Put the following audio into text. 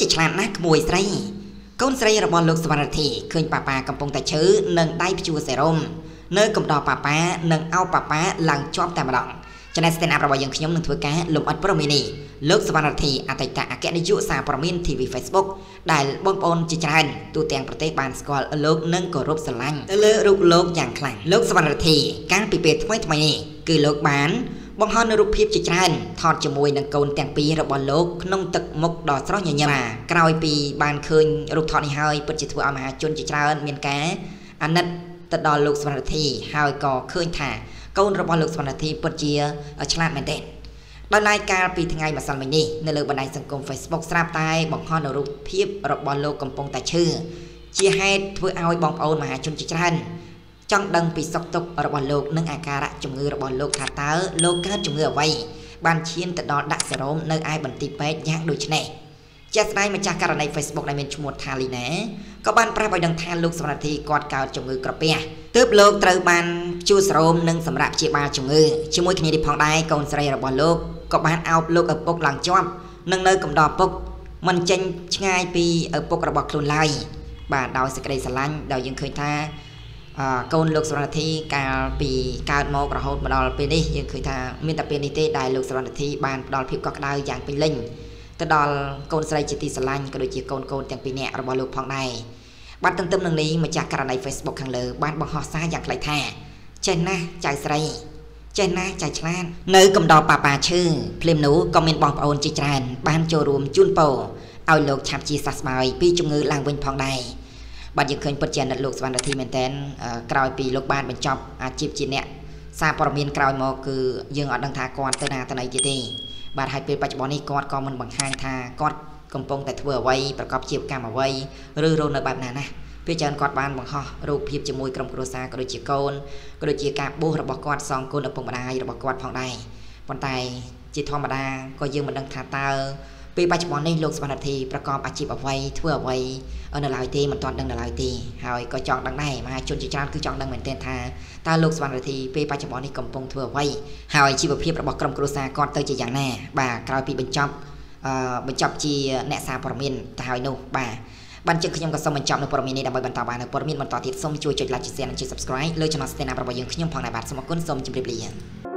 ជាឆ្លាតណាស់ក្មួយស្រីកូនស្រីរបស់លោកសវណ្ណធីឃើញប៉ាប៉ាកំពុងតែឈឺនិងដៃព្យួរសេរ៉ុមនៅកំដរប៉ាប៉ានិងអោបប៉ាប៉ាឡើងជាប់តែម្ដងចំណែក stand up របស់យើងខ្ញុំនឹងធ្វើការលំអិតព័ត៌មាននេះលោកសវណ្ណធីអតីតអគ្គនាយកសារព័ត៌មាន TV Facebook ដែលបងប្អូនជាច្រើនទូទាំងប្រទេសបានស្គាល់លោកនិងគោរពស្រឡាញ់ទៅលើរូបលោកយ៉ាងខ្លាំងលោកសវណ្ណធីកាលពីពេលថ្មីថ្មីនេះគឺលោកបាន បង្ហោះនូវរូបភាពជាច្រើនថតជាមួយនឹងកូនទាំងពីររបស់លោកក្នុងទឹកមុខដ៏ស្រស់ញញឹមក្រោយពីបានឃើញរូបថតនេះហើយពិតជាធ្វើឲ្យមហាជនជាច្រើនមានការអាណិតទៅដល់លោកសវណ្ណធីហើយក៏ឃើញថាកូនរបស់លោកសវណ្ណធីពិតជាឆ្លាតមែនទែនដោយឡែកកាលពីថ្ងៃម្សិលមិញនេះនៅលើបណ្ដាញសង្គម Facebook ស្រាប់តែបង្ហោះនូវរូបភាពរបស់លោកកំពុងតែឈឺជាហេតុធ្វើឲ្យបងប្អូនមហាជនជាច្រើន ចង់ដឹងពីសុខទុក្ខរបស់លោកនិងអាការៈជំងឺរបស់លោកថាតើលោកកើតជំងឺអ្វីបានឈានទៅដល់ដាក់សេរ៉ូមនៅឯបន្ទីពេទ្យយ៉ាងដូចនេះជាស្ដែងម្ចាស់ករណី Facebook ដែលមានឈ្មោះថាលីណាក៏បានប្រាប់ឲ្យដឹងថាលោកសមត្ថធីគាត់កើតជំងឺក្រពះទើបលោកត្រូវបានជួសរោមនិងសម្រាប់ព្យាបាលជំងឺជាមួយគ្នានេះផងដែរកូនស្រីរបស់លោកក៏បានអោបលោកឪពុកឡើងជាប់និងនៅកំដរពុកមិនចេញឆ្ងាយពីឪពុករបស់ខ្លួនឡើយបាទដោយសេចក្តីស្រឡាញ់ដោយយើងឃើញថា កូនលោកសរណធីកាលពីកើតមករហូតមកដល់ពេលនេះយើងឃើញថាមានតែពេលនេះទេដែលលោកសរណធីបានផ្ដល់ភាពកក់ក្ដៅយ៉ាងពេញលេញទៅដល់កូនស្រីជាទីស្រឡាញ់ក៏ដូចជាកូនកូនទាំងពីរនាក់របស់លោកផងដែរបាទទន្ទឹមនឹងនេះម្ចាស់ករណី Facebook ខាងលើបានបង្ហោះសារយ៉ាងខ្លីថាចេះណាស់ចៅស្រីចេះណាស់ចៅឆ្លាតនៅកំដរប៉ាប៉ាឈឺភ្លាមនោះក៏មានបងប្អូនជាច្រើនបានចូលរួមជូនពរឲ្យលោកឆាប់ជាសះស្បើយពីជំងឺឡើងវិញផងដែរ បាទយើងឃើញពិតជាអាណិតលោកសវណ្ណធីមែនតែនក្រោយពីលោកបានបញ្ចប់អាជីពជាអ្នកសារព័ត៌មានក្រោយមកគឺយើងអត់ដឹងថាគាត់ទៅណាទៅណីទៀតទេបាទហើយពេលបច្ចុប្បន្ននេះគាត់ក៏មិនបង្ហាញថាគាត់កំពុងតែធ្វើអ្វីប្រកបជាកម្មអ្វីឬរស់នៅបែបណាណាពេលច្រើនគាត់បានបង្ហោះរូបភាពជាមួយក្រុមគ្រួសារក៏ដូចជាកូនក៏ដូចជាការបួសរបស់គាត់សងគុណឪពុកម្ដាយរបស់គាត់ផងដែរប៉ុន្តែជាធម្មតាក៏យើងមិនដឹងថាតើ ពេលបច្ចុប្បន្ននេះលោកសវណ្ណធីប្រកបអាជីពអ្វីធ្វើអ្វីនៅឡើយទេមិនទាន់ដឹងនៅឡើយទេហើយក៏ចង់ដឹងដែរមហាជនជាច្រើនគឺចង់ដឹងមែនទែនថាតើលោកសវណ្ណធីពេលបច្ចុប្បន្ននេះកំពុងធ្វើអ្វីហើយជីវភាពរបស់ក្រុមគ្រួសារគាត់ទៅជាយ៉ាងណាបាទក្រោយពីបញ្ចប់អឺបញ្ចប់ជាអ្នកសារព័ត៌មានទៅហើយនោះបាទបានជិះខ្ញុំក៏សូមបញ្ចប់នៅព័ត៌មាននេះដើម្បីបន្តបាននៅព័ត៌មានបន្តទៀតសូមជួយចុច like ចែកនិងចុច Subscribe លើ Channel Stand Up របស់យើងខ្ញុំផងដែរបាទសូមអរគុណសូមជម្រាបលា